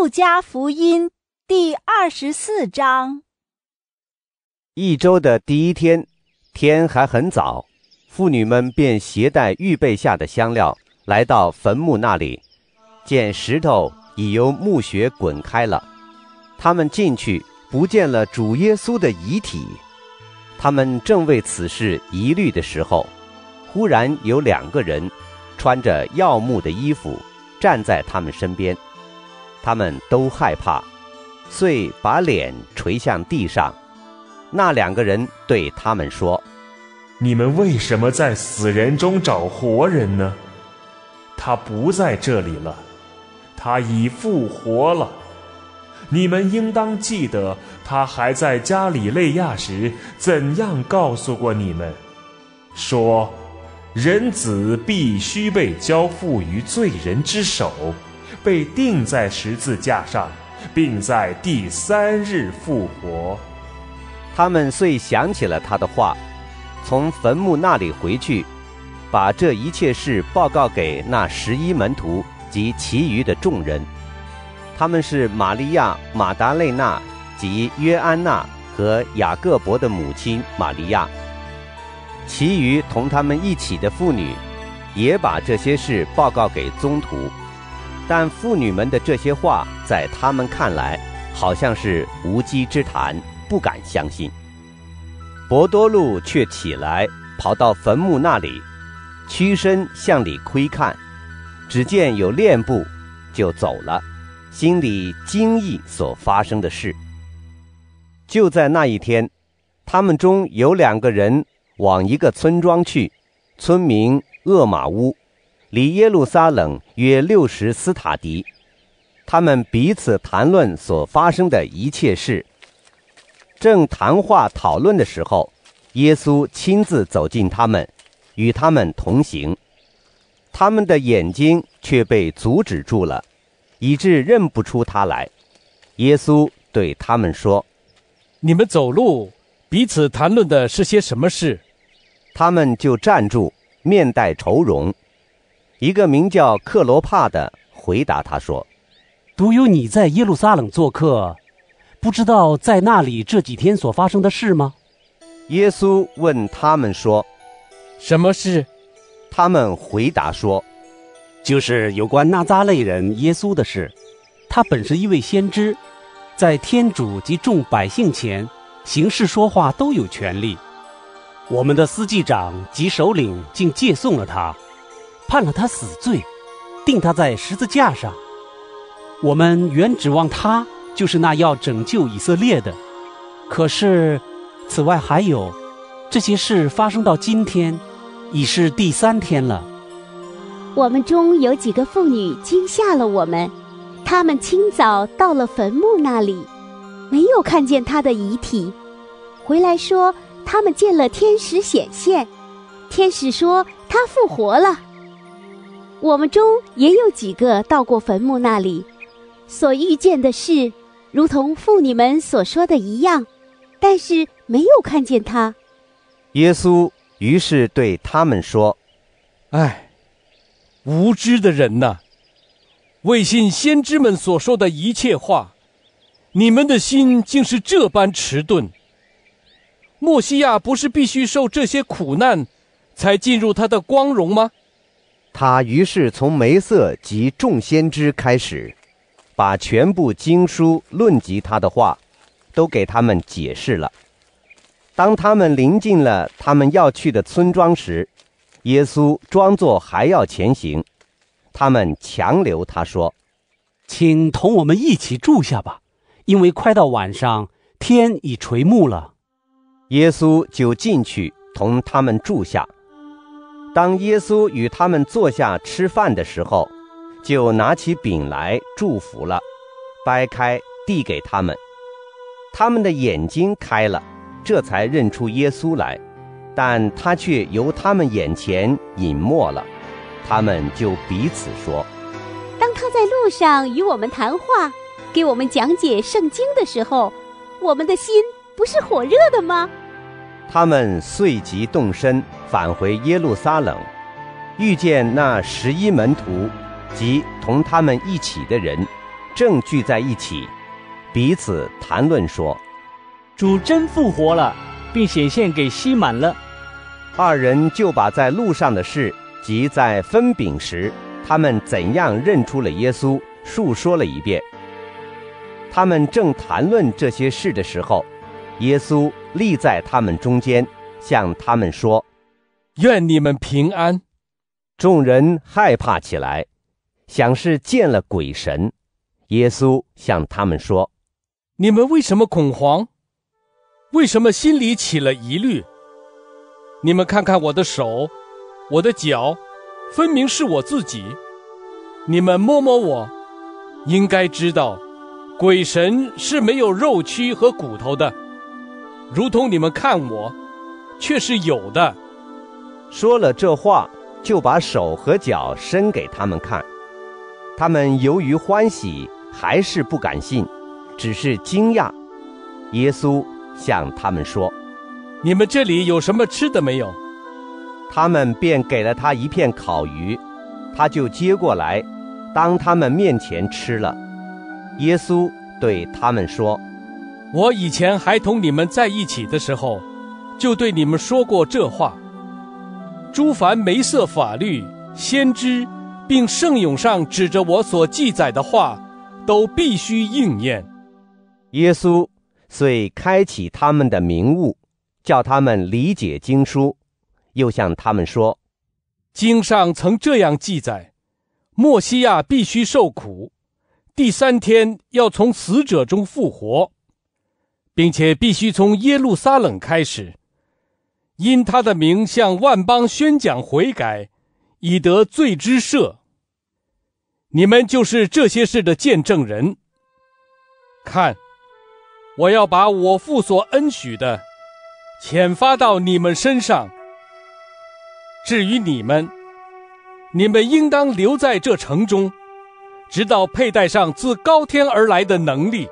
路加福音第二十四章。一周的第一天，天还很早，妇女们便携带预备下的香料，来到坟墓那里，见石头已由墓穴滚开了。他们进去，不见了主耶稣的遗体。他们正为此事疑虑的时候，忽然有两个人，穿着耀目的衣服，站在他们身边。他们都害怕，遂把脸垂向地上。那两个人对他们说：“你们为什么在死人中找活人呢？他不在这里了，他已复活了。你们应当记得，他还在加里肋亚时怎样告诉过你们，说：人子必须被交付于罪人之手。”被钉在十字架上，并在第三日复活。他们遂想起了他的话，从坟墓那里回去，把这一切事报告给那十一门徒及其余的众人。他们是玛利亚、马达内纳及约安娜和雅各伯的母亲玛利亚。其余同他们一起的妇女，也把这些事报告给宗徒。但妇女们的这些话，在他们看来，好像是无稽之谈，不敢相信。博多禄却起来，跑到坟墓那里，屈身向里窥看，只见有链布，就走了，心里惊异所发生的事。就在那一天，他们中有两个人往一个村庄去，村名厄马乌。离耶路撒冷约六十斯塔迪，他们彼此谈论所发生的一切事。正谈话讨论的时候，耶稣亲自走进他们，与他们同行。他们的眼睛却被阻止住了，以致认不出他来。耶稣对他们说：“你们走路，彼此谈论的是些什么事？”他们就站住，面带愁容。一个名叫克罗帕的回答他说：“独有你在耶路撒冷做客，不知道在那里这几天所发生的事吗？”耶稣问他们说：“什么事？”他们回答说：“就是有关纳扎类人耶稣的事。他本是一位先知，在天主及众百姓前行事说话都有权利。我们的司祭长及首领竟借送了他。”判了他死罪，定他在十字架上。我们原指望他就是那要拯救以色列的，可是，此外还有这些事发生到今天，已是第三天了。我们中有几个妇女惊吓了我们，她们清早到了坟墓那里，没有看见他的遗体，回来说他们见了天使显现，天使说他复活了。我们中也有几个到过坟墓那里，所遇见的事，如同妇女们所说的一样，但是没有看见他。耶稣于是对他们说：“唉，无知的人呐，未信先知们所说的一切话，你们的心竟是这般迟钝。莫西亚不是必须受这些苦难，才进入他的光荣吗？”他于是从梅瑟及众先知开始，把全部经书论及他的话，都给他们解释了。当他们临近了他们要去的村庄时，耶稣装作还要前行，他们强留他说：“请同我们一起住下吧，因为快到晚上，天已垂暮了。”耶稣就进去同他们住下。当耶稣与他们坐下吃饭的时候，就拿起饼来祝福了，掰开递给他们。他们的眼睛开了，这才认出耶稣来，但他却由他们眼前隐没了。他们就彼此说：“当他在路上与我们谈话，给我们讲解圣经的时候，我们的心不是火热的吗？”他们遂即动身返回耶路撒冷，遇见那十一门徒及同他们一起的人，正聚在一起，彼此谈论说：“主真复活了，并显现给西满了。”二人就把在路上的事及在分饼时他们怎样认出了耶稣，述说了一遍。他们正谈论这些事的时候，耶稣立在他们中间，向他们说：“愿你们平安。”众人害怕起来，想是见了鬼神。耶稣向他们说：“你们为什么恐慌？为什么心里起了疑虑？你们看看我的手，我的脚，分明是我自己。你们摸摸我，应该知道。”鬼神是没有肉躯和骨头的，如同你们看我，却是有的。说了这话，就把手和脚伸给他们看。他们由于欢喜，还是不敢信，只是惊讶。耶稣向他们说：“你们这里有什么吃的没有？”他们便给了他一片烤鱼，他就接过来，当他们面前吃了。耶稣对他们说：“我以前还同你们在一起的时候，就对你们说过这话。诸凡梅瑟法律、先知，并圣咏上指着我所记载的话，都必须应验。”耶稣遂开启他们的明悟，叫他们理解经书，又向他们说：“经上曾这样记载，莫西亚必须受苦。”第三天要从死者中复活，并且必须从耶路撒冷开始，因他的名向万邦宣讲悔改，以得罪之赦。你们就是这些事的见证人。看，我要把我父所恩许的，遣发到你们身上。至于你们，你们应当留在这城中。直到佩戴上自高天而来的能力，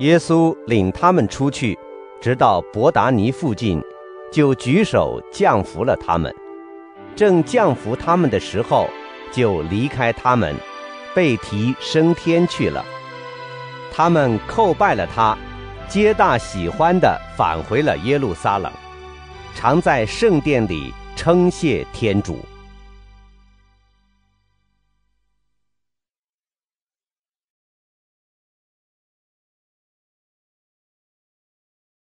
耶稣领他们出去，直到伯达尼附近，就举手降服了他们。正降服他们的时候，就离开他们，被提升天去了。他们叩拜了他，皆大喜欢的返回了耶路撒冷，常在圣殿里称谢天主。